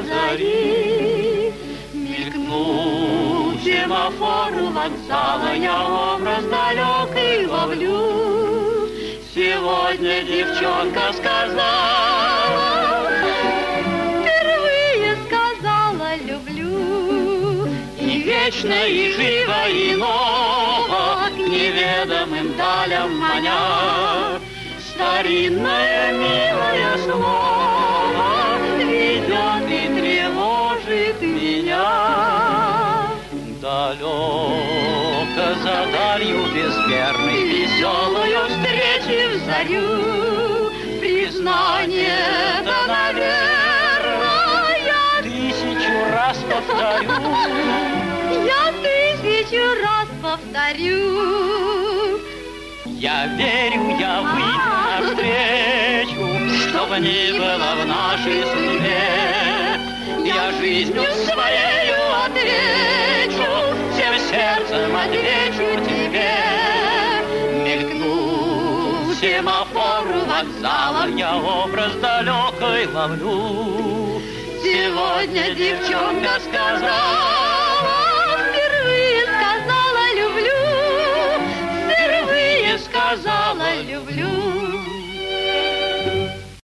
зари Мелькнул семафор вокзала, я образ далекий ловлю. Сегодня девчонка сказала, впервые сказала люблю. И вечно, и живо, и ново, к неведомым далям маня. Старинное милое слово. Далеко за далью безмерной Веселую встречи в зарю Признание-то, наверное, Тысячу раз повторю, Я тысячу раз повторю. Я верю, я выйду навстречу, Чтобы не было в нашей судьбе. Я жизнью отвечу, Сердцем отвечу тебе. Мелькну семафору вокзала, Я образ далекой ловлю. Сегодня девчонка сказала